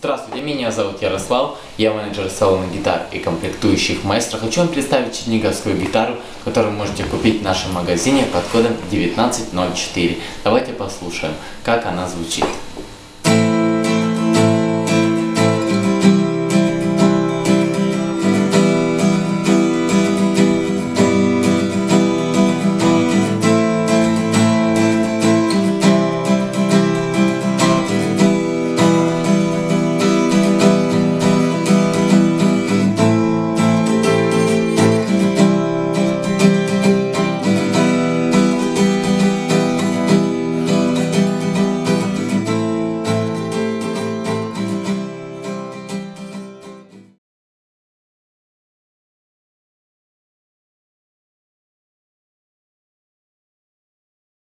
Здравствуйте, меня зовут Ярослав, я менеджер салона гитар и комплектующих маэстро. Хочу вам представить черниговскую гитару, которую вы можете купить в нашем магазине под кодом 1904. Давайте послушаем, как она звучит.